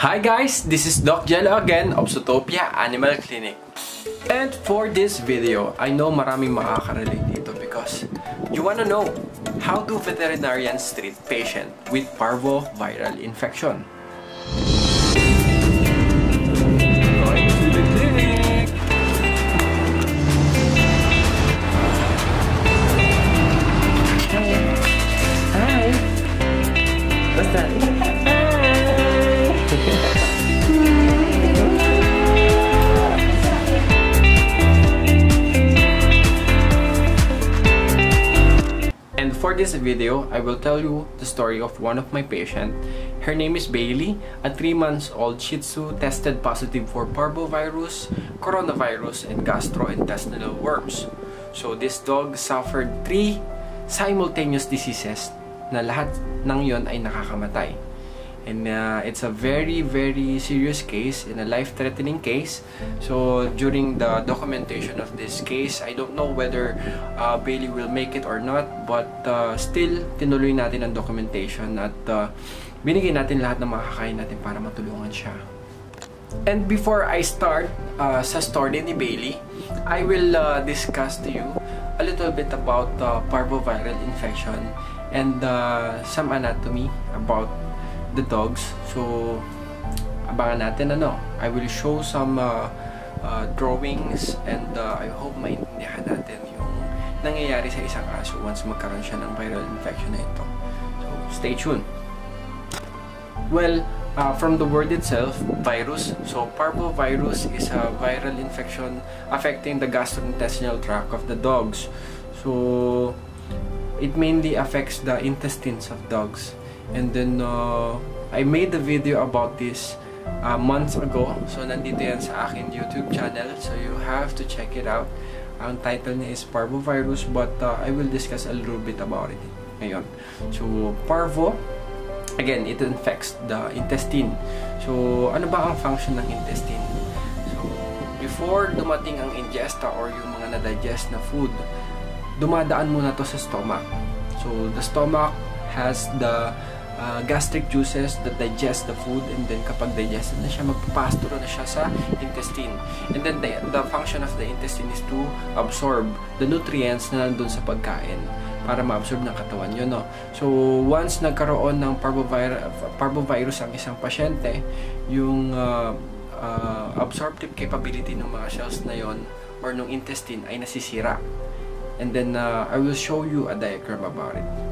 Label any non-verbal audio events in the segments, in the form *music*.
Hi guys, this is Doc Jello again of Zootopia Animal Clinic. And for this video, I know maraming makaka-relate dito because you wanna know how do veterinarians treat patient with parvoviral infection? For this video, I will tell you the story of one of my patient. Her name is Bailey, a 3 months old Shih Tzu tested positive for parvovirus, coronavirus, and gastrointestinal worms. So this dog suffered three simultaneous diseases na lahat ng yon ay nakakamatay. And uh, it's a very, very serious case and a life-threatening case. So during the documentation of this case, I don't know whether uh, Bailey will make it or not. But uh, still, tinuloy natin ang documentation at uh, binigay natin lahat ng makakain natin para matulungan siya. And before I start uh, sa story ni Bailey, I will uh, discuss to you a little bit about uh, parvoviral infection and uh, some anatomy about the dogs. So, abangan natin ano. I will show some uh, uh, drawings and uh, I hope maintindihan natin yung nangyayari sa isang aso once magkaroon siya ng viral infection na ito. So, stay tuned. Well, uh, from the word itself, virus. So, parvovirus is a viral infection affecting the gastrointestinal tract of the dogs. So, it mainly affects the intestines of dogs. And then, uh, I made a video about this uh, months ago. So, nandito yan sa akin YouTube channel. So, you have to check it out. Ang title niya is Parvovirus, but uh, I will discuss a little bit about it ngayon. So, Parvo, again, it infects the intestine. So, ano ba ang function ng intestine? So, before dumating ang ingesta or yung mga na-digest na food, dumadaan muna to sa stomach. So, the stomach has the uh, gastric juices that digest the food and then kapag digested na siya, magpapasturo na siya sa intestine. And then the, the function of the intestine is to absorb the nutrients na nandun sa pagkain para ma-absorb ng katawan yun. No? So, once nagkaroon ng parvovir parvovirus ang isang pasyente, yung uh, uh, absorptive capability ng mga cells na yon or ng intestine ay nasisira. And then, uh, I will show you a diagram about it.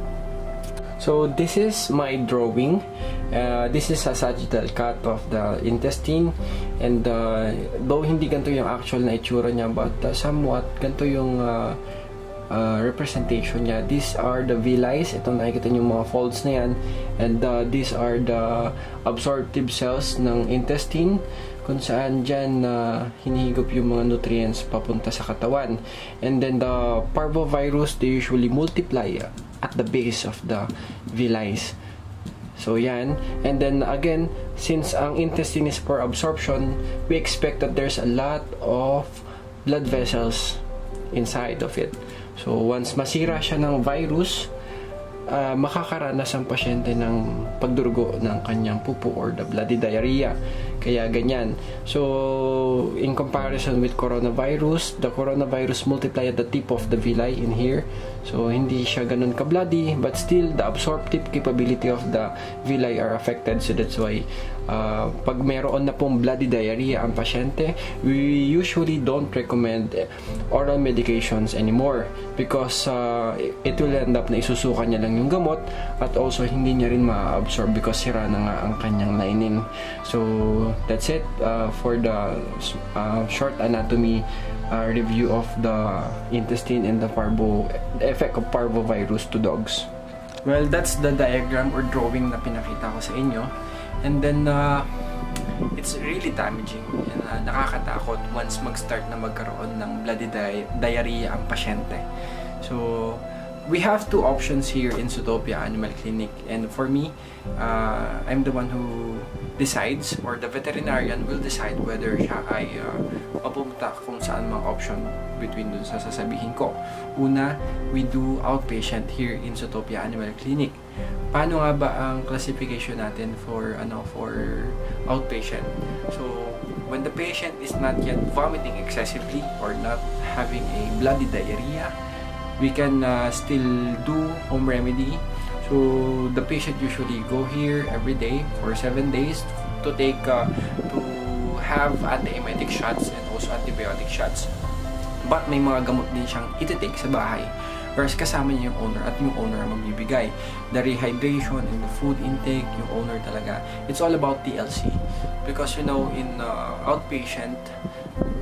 So this is my drawing. Uh, this is a sagittal cut of the intestine and uh, though hindi ganito yung actual na itsura niya but uh, somewhat ganito yung uh, uh, representation niya. These are the villi. Ito nakikita niyo mga folds na yan. And uh, these are the absorptive cells ng intestine kung saan dyan uh, hinihigop yung mga nutrients papunta sa katawan. And then the parvovirus, they usually multiply at the base of the villi. So yan. And then again, since ang intestine is for absorption, we expect that there's a lot of blood vessels inside of it. So once masira siya ng virus, uh, makakaranas ang pasyente ng pagdurugo ng kanyang pupo or the bloody diarrhea. Kaya ganyan. So, in comparison with coronavirus, the coronavirus multiply at the tip of the villi in here. So, hindi siya ganun ka-bloody, but still, the absorptive capability of the villi are affected. So, that's why, uh, pag meron na pong bloody diarrhea ang pasyente, we usually don't recommend oral medications anymore because uh, it will end up na isusuka niya lang yung gamot at also hindi niya rin ma-absorb because sira na nga ang kanyang lining. So, that's it uh, for the uh, short anatomy uh, review of the intestine and the parvo effect of parvovirus to dogs. Well, that's the diagram or drawing na pinakita ko sa inyo. And then, uh, it's really damaging and uh, nakakatakot once mag-start na magkaroon ng bloody di diarrhea ang pasyente. So, we have two options here in Zootopia Animal Clinic and for me, uh, I'm the one who decides or the veterinarian will decide whether siya ay uh, mapupunta kung saan mga option between dun sa sasabihin ko. Una, we do outpatient here in Zootopia Animal Clinic. paano nga ba ang classification natin for ano for outpatient? So, when the patient is not yet vomiting excessively or not having a bloody diarrhea, we can uh, still do home remedy. So, the patient usually go here every day for 7 days to take uh, to have antiemetic shots and also antibiotic shots. But may mga gamot din siyang iti-take sa bahay Whereas kasama niya yung owner at yung owner ang magbibigay. The rehydration and the food intake, yung owner talaga. It's all about TLC. Because you know, in uh, outpatient,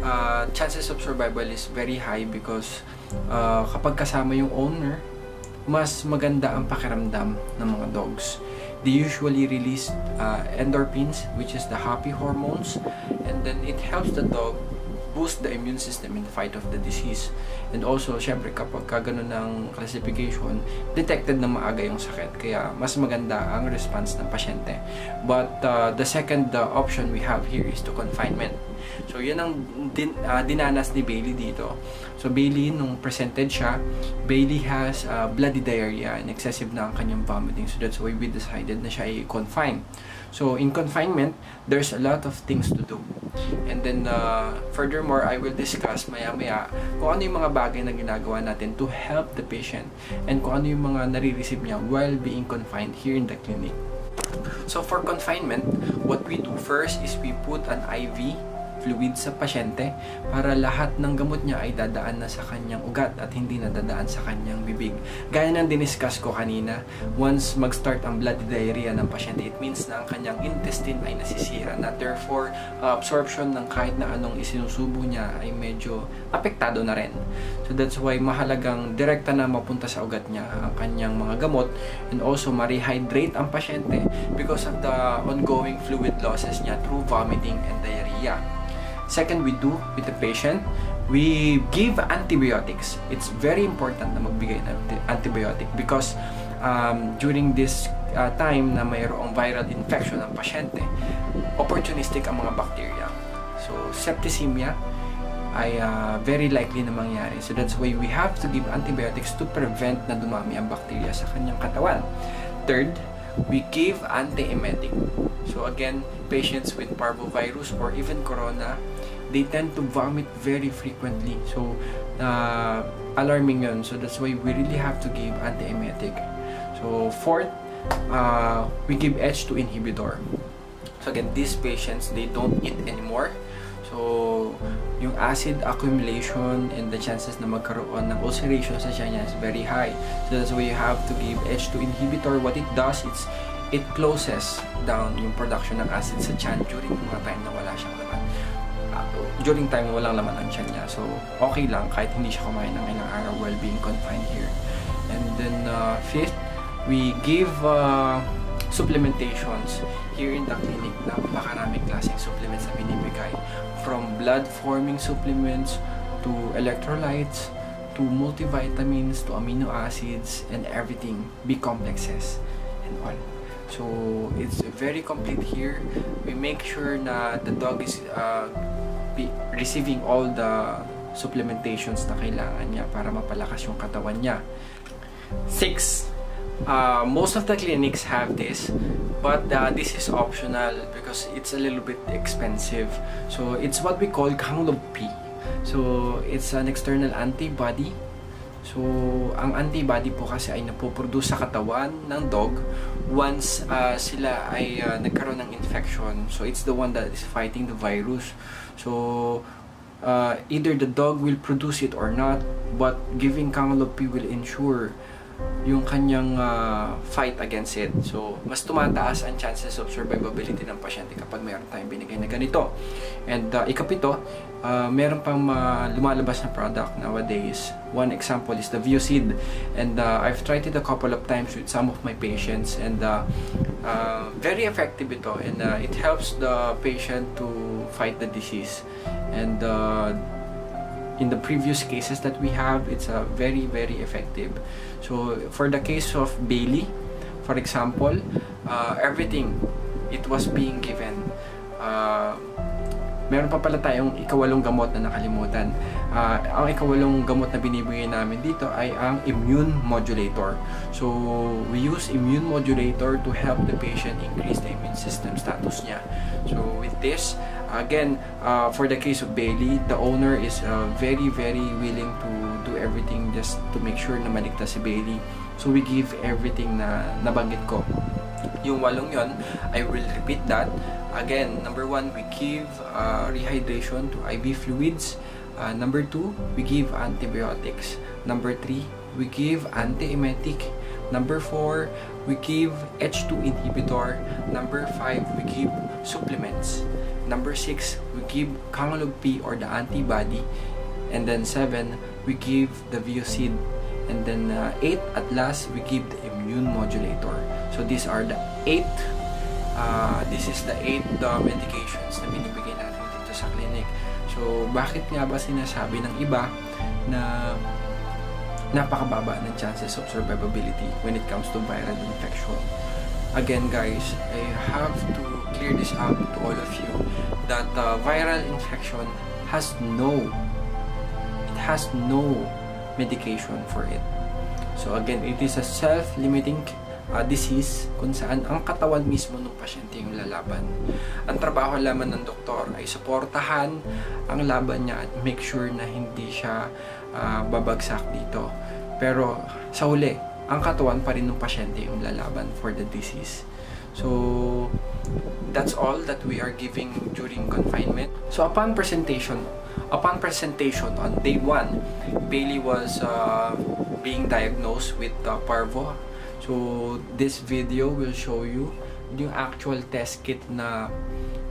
uh, chances of survival is very high because uh, kapag kasama yung owner, mas maganda ang pakiramdam ng mga dogs. They usually release uh, endorphins, which is the happy hormones, and then it helps the dog boost the immune system in the fight of the disease. And also, syempre, kapag ka ganun ng classification, detected na maaga yung sakit. Kaya, mas maganda ang response ng pasyente. But, uh, the second uh, option we have here is to confinement. So, yun ang din, uh, dinanas ni Bailey dito. So, Bailey, nung presented siya, Bailey has uh, bloody diarrhea and excessive na ang kanyang vomiting. So, that's why we decided na siya i-confine. So, in confinement, there's a lot of things to do. And then, uh, furthermore, I will discuss maya-maya kung ano yung mga bagay na ginagawa natin to help the patient and kung ano yung mga nare-receive niya while being confined here in the clinic. So, for confinement, what we do first is we put an IV fluid sa pasyente para lahat ng gamot niya ay dadaan na sa kanyang ugat at hindi na dadaan sa kanyang bibig. Gaya ng diniscuss ko kanina, once mag-start ang blood diarrhea ng pasyente, it means na ang kanyang intestine ay nasisira na therefore uh, absorption ng kahit na anong isinusubo niya ay medyo apektado na rin. So that's why mahalagang direkta na mapunta sa ugat niya ang kanyang mga gamot and also ma-rehydrate ang pasyente because of the ongoing fluid losses niya through vomiting and diarrhea. Second, we do with the patient, we give antibiotics. It's very important na magbigay ng antibiotic because um, during this uh, time na mayroong viral infection ng pasyente, opportunistic ang mga bacteria. So, septicemia ay uh, very likely na mangyari. So, that's why we have to give antibiotics to prevent na dumami ang bacteria sa kanyang katawan. Third, we give antiemetic. So again, patients with parvovirus or even corona, they tend to vomit very frequently. So uh, alarming yun. So that's why we really have to give antiemetic. So fourth, uh, we give H2 inhibitor. So again, these patients, they don't eat anymore. So, yung acid accumulation and the chances na magkaroon ng ulceration sa niya is very high. So, that's why you have to give H2 inhibitor. What it does, it's it closes down yung production ng acid sa tiyan during mga time na wala siyang laman. During time walang laman ang tiyan niya. So, okay lang kahit hindi siya kumain ng ilang araw while being confined here. And then, uh, fifth, we give uh, supplementations here in the clinic. Napakaraming klaseng supplements na binibigay from blood-forming supplements to electrolytes to multivitamins to amino acids and everything, B complexes and all. So it's very complete here. We make sure na the dog is uh, receiving all the supplementations na kailangan niya para mapalakas yung katawan niya. Six, uh, most of the clinics have this but uh, this is optional because it's a little bit expensive so it's what we call Kanglog P so it's an external antibody so ang antibody po kasi ay napoproduce sa katawan ng dog once uh, sila ay uh, nagkaroon ng infection. So it's the one that is fighting the virus. So uh, either the dog will produce it or not but giving Kanglog P will ensure yung kanyang uh, fight against it. So, mas tumataas ang chances of survivability ng pasyente kapag mayroon tayong binigay na ganito. And uh, ikapito, uh, meron pang uh, lumalabas na product nowadays. One example is the Viocid. And uh, I've tried it a couple of times with some of my patients and uh, uh, very effective ito and uh, it helps the patient to fight the disease. And uh, in the previous cases that we have, it's uh, very, very effective. So, for the case of Bailey, for example, uh, everything, it was being given. Uh, meron pa pala tayong ikawalong gamot na nakalimutan. Uh, ang ikawalong gamot na binibigay namin dito ay ang immune modulator. So, we use immune modulator to help the patient increase the immune system status niya. So, with this, again, uh, for the case of Bailey, the owner is uh, very, very willing to everything just to make sure na maligtas si Bailey. So, we give everything na nabanggit ko. Yung walong yon, I will repeat that. Again, number one, we give uh, rehydration to IV fluids. Uh, number two, we give antibiotics. Number three, we give antiemetic. Number four, we give H2 inhibitor. Number five, we give supplements. Number six, we give Kangalog P or the antibody. And then seven, we give the Viocid. And then uh, eight, at last, we give the immune modulator. So these are the eight uh, this is the eight uh, medications na binibigay natin dito sa clinic. So bakit nga ba sinasabi ng iba na napakababa ng chances of survivability when it comes to viral infection? Again guys, I have to clear this up to all of you that uh, viral infection has no has no medication for it. So again, it is a self-limiting uh, disease kung saan ang katawan mismo ng pasyente yung lalaban. Ang trabaho lamang ng doktor ay suportahan ang laban niya at make sure na hindi siya uh, babagsak dito. Pero sa huli, ang katawan pa rin ng pasyente yung lalaban for the disease. So, that's all that we are giving during confinement. So, upon presentation, upon presentation on day 1, Bailey was uh, being diagnosed with uh, parvo So, this video will show you yung actual test kit na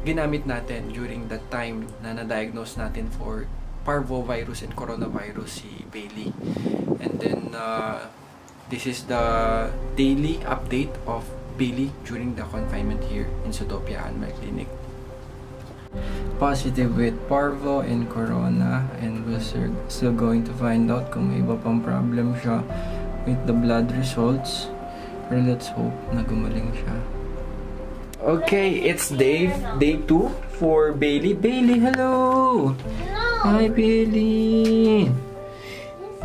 ginamit natin during the time na na-diagnose natin for parvovirus and coronavirus si Bailey. And then, uh, this is the daily update of Bailey during the confinement here in Sotopia Animal Clinic. Positive with parvo and corona and we're still going to find out kung may iba pang problem siya with the blood results. Pero let's hope na gumaling siya. Okay, it's day day 2 for Bailey. Bailey, hello! Hello! Hi, Bailey!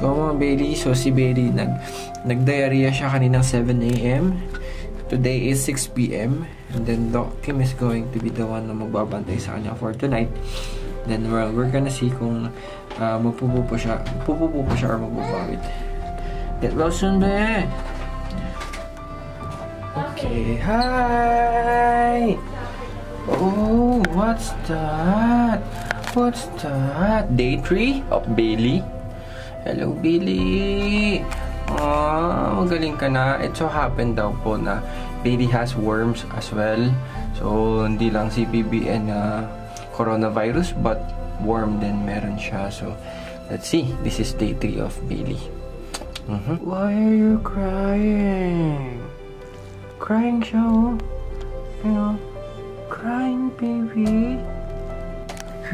On, Bailey. So, si Bailey, nag, nag-diarrhea siya kaninang 7 a.m. Today is 6 p.m. And then, Doc Kim is going to be the one na magbabantay sa kanya for tonight. Then, well, we're gonna see kung uh, magpupupo siya, pupupo siya or magbubawid. Get soon, be! Okay, hi! Oh, what's that? What's that? Day 3 of Bailey? Hello, Bailey! Ah, magaling ka na. It so happened daw po na Bailey has worms as well. So, hindi lang CPB and uh, coronavirus, but worm din meron siya. So, let's see. This is day 3 of Bailey. Mm -hmm. Why are you crying? Crying siya, oh. You know, crying baby.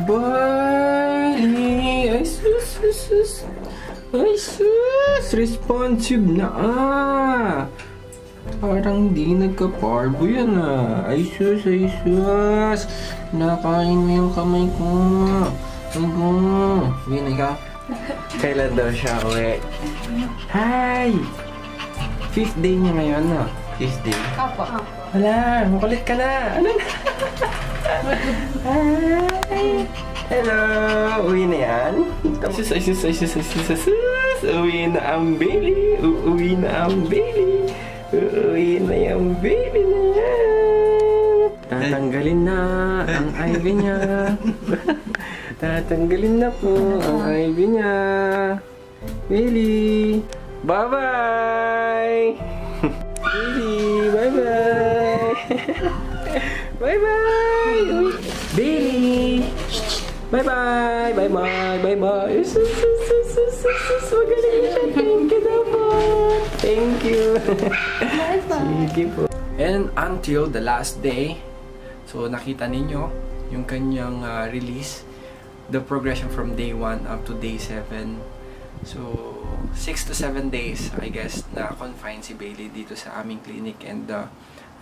Bye! Ay, sus, sus, sus. Ay, sus! Responsive na, ah! Parang di nagka-parbo yan, ah. Ay, sus, ay, sus. Nakain mo yung kamay ko. Ano? Yan, ikaw. Kailan daw siya uwi? Hi! Fifth day niya ngayon, ah. Fifth day? Apo. Wala, makulit ka na. Ano na? *laughs* Hi! Hello! Uwi na yan? Sus, ay sus, ay sus. Uwi na ang baby. Uuwi na ang baby. Uuwi na yung baby na yan. Tatanggalin na ang IV niya. *laughs* Tatanggalin na po ang IV niya. Billy! Bye-bye! *laughs* Billy! Bye-bye! *laughs* Bye-bye! Bye-bye! Bye-bye! Bye-bye! Sus, sus, sus, sus, sus, sus, Magaling siya! Thank you dapat! Thank you! Bye-bye. Sige po. And until the last day, so nakita ninyo yung kanyang uh, release, the progression from day 1 up to day 7. So, 6 to 7 days, I guess, na confined si Bailey dito sa aming clinic. And uh,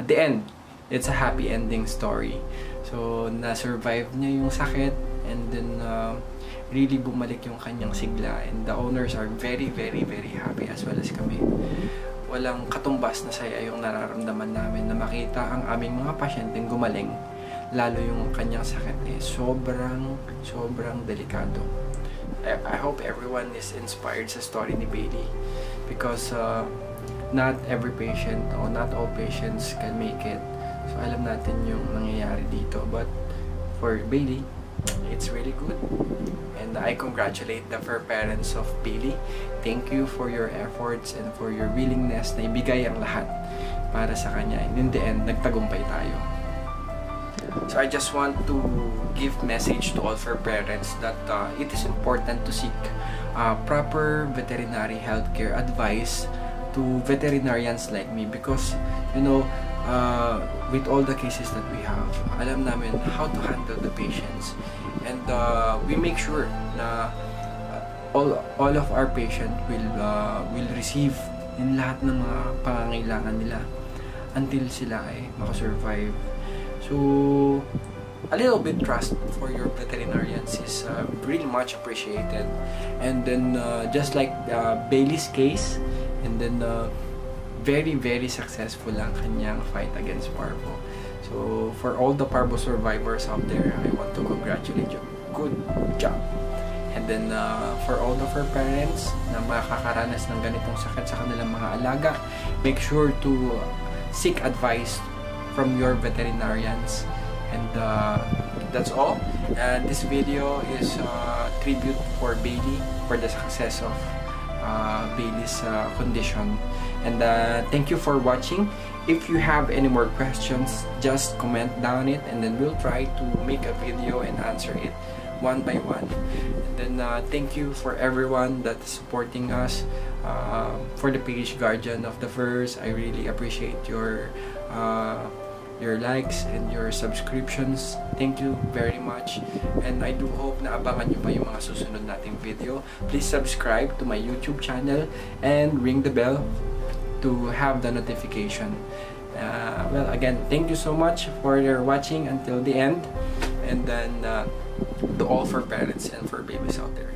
at the end, it's a happy ending story. So, na-survive niya yung sakit and then uh, really bumalik yung kanyang sigla and the owners are very, very, very happy as well as kami. Walang katumbas na saya yung nararamdaman namin na makita ang aming mga pasyenteng gumaling lalo yung kanyang sakit eh sobrang, sobrang delikado. I, I hope everyone is inspired sa story ni Bailey because uh, not every patient o not all patients can make it. So alam natin yung nangyayari dito. But for Bailey, it's really good. And I congratulate the fur parents of Bailey. Thank you for your efforts and for your willingness na ibigay ang lahat para sa kanya. And in the end, nagtagumpay tayo. So I just want to give message to all fur parents that uh, it is important to seek uh, proper veterinary healthcare advice to veterinarians like me because you know uh, with all the cases that we have alam namin how to handle the patients. And uh, we make sure na all all of our patient will uh, will receive yung lahat ng mga pangangailangan nila until sila ay makasurvive. So a little bit trust for your veterinarians is uh, really much appreciated. And then uh, just like uh, Bailey's case and then uh, very very successful ang kanyang fight against Parvo. So for all the Parvo survivors out there I want to congratulate you. Good job. And then uh, for all of our parents na makakaranas ng ganitong sakit sa kanilang mga alaga make sure to seek advice from your veterinarians. And uh, that's all. And this video is uh, tribute for Bailey for the success of uh, Bailey's uh, condition and uh, thank you for watching if you have any more questions just comment down it and then we'll try to make a video and answer it one by one and then uh, thank you for everyone that's supporting us uh, for the page guardian of the verse I really appreciate your uh, your likes and your subscriptions. Thank you very much. And I do hope na abangan nyo pa yung mga susunod nating video. Please subscribe to my YouTube channel and ring the bell to have the notification. Uh, well, again, thank you so much for your watching until the end. And then uh, to all for parents and for babies out there.